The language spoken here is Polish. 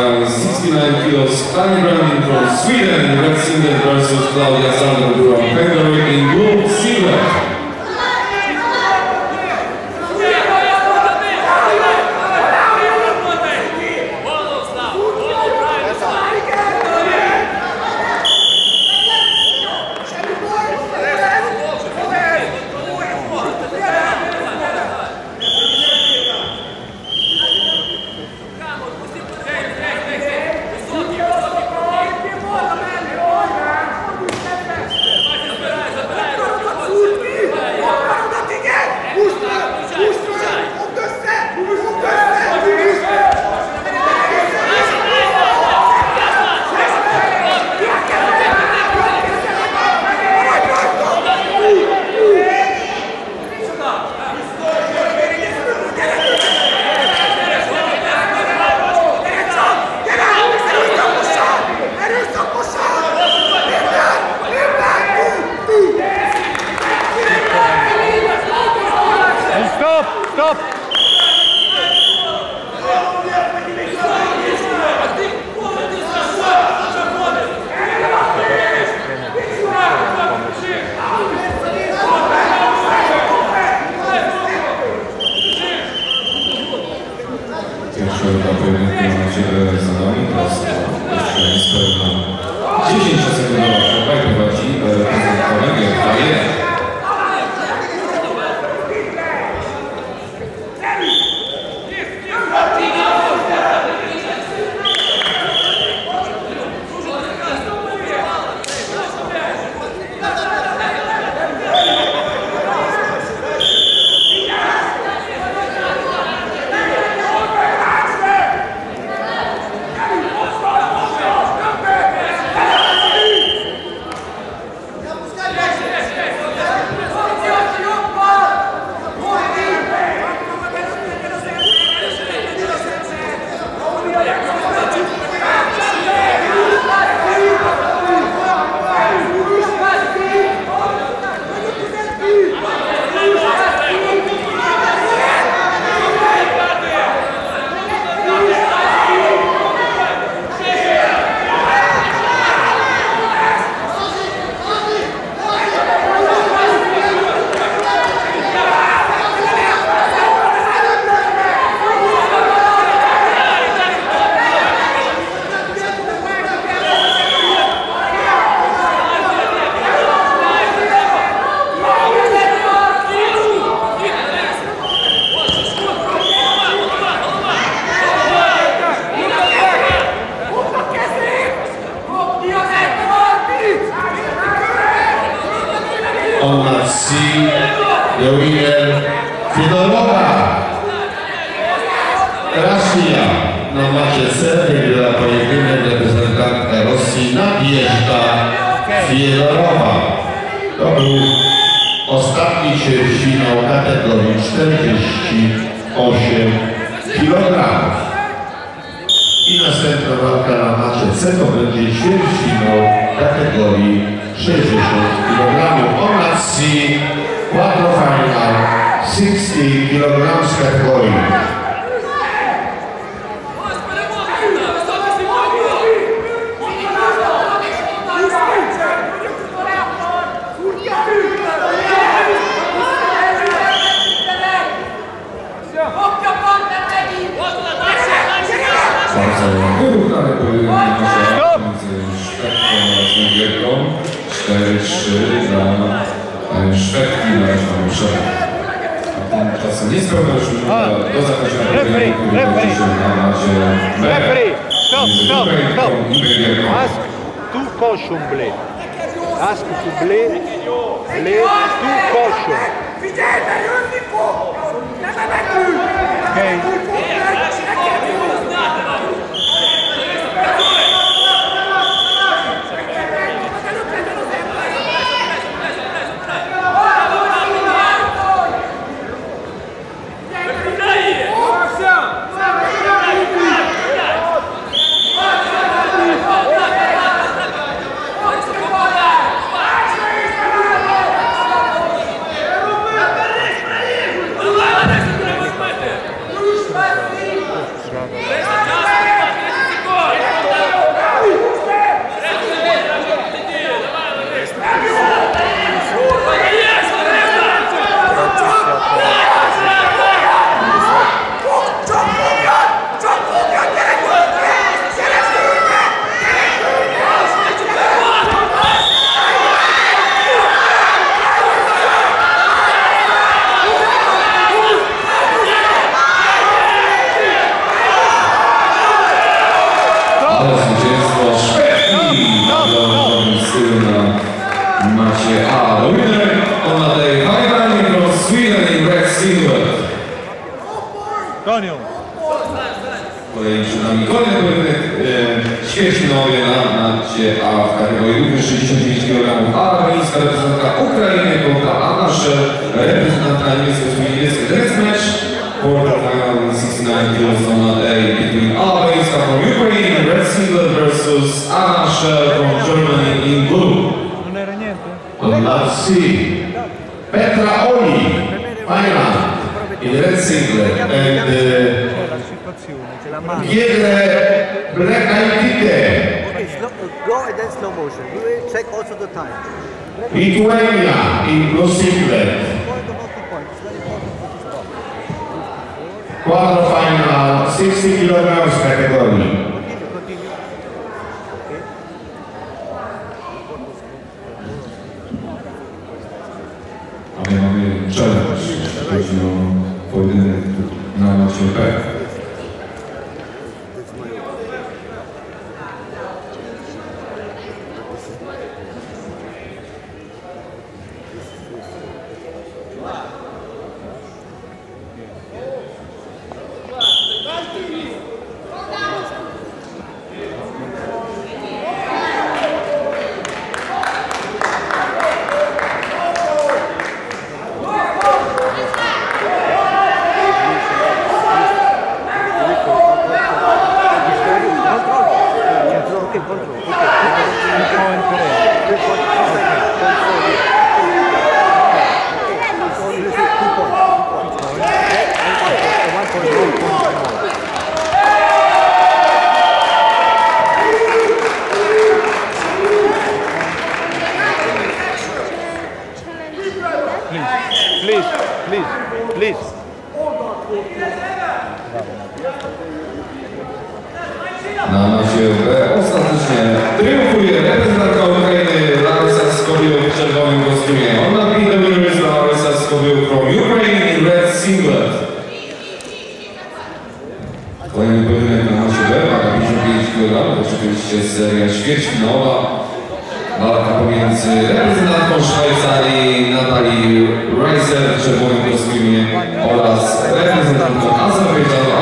quarterfinal is 69 kilos. Fanny Brandin from Sweden, red singlet versus Claudia Sandor from Hungary in blue singlet. The winner, Fidorowa. Rosja na macie C wygrała pojedynek reprezentantka Rosji Nadjeżdża Fidorowa. To był ostatni ćwierćfinał kategorii 48 kg. I następna walka na macie to będzie ćwierćfinał kategorii 60 kg. On C quarterfinal 60 kilograms category. Stop! szczepki, ale tam szczepki. Czasem nic pewnością do zakończenia pojedynku będzie się na razie Referee, stop, stop, stop. Ask tu caution, blé. Ask tu blé, blé, tu caution. Widzicie, to już nie było. Nie ma tu. A. The winner on a day highlighting from Sweden in red singlet. Koniu. Kolejny przed nami kolejny pojedynek e, ćwierćfinałowy na macie A w kategorii również 69 kg. Armeńska reprezentantka Ukrainy kontra Anna Szel, reprezentantka niemiecko-niemieckiej Next match. Quarterfinal 69 kg on a day between Armeńska from Ukraine in red singlet versus Anna Szel from Germany in blue. Lazzi, Petra Oli, Maiman, il Red Singler, e uh, Pietre Black Aitite. Go and then slow motion. We will check also the time. Lituania in lo singlet. Quarter final, 60 km category. Mamy cześć, chodzi o pojedynek na macie Please, please. Na macie B ostatecznie triumfuje reprezentantka Ukrainy Larisa Skobiel w czerwonym kostiumie. Ona winner is Larisa Skobiel from Ukraine in red singlet. Kolejny pojedynek na macie B, waga 55 kg, oczywiście seria ćwierćfinałowa. Walka pomiędzy reprezentantką Szwajcarii Natalii Reiser, przewodnikiem oraz reprezentantką Azerbejdżanu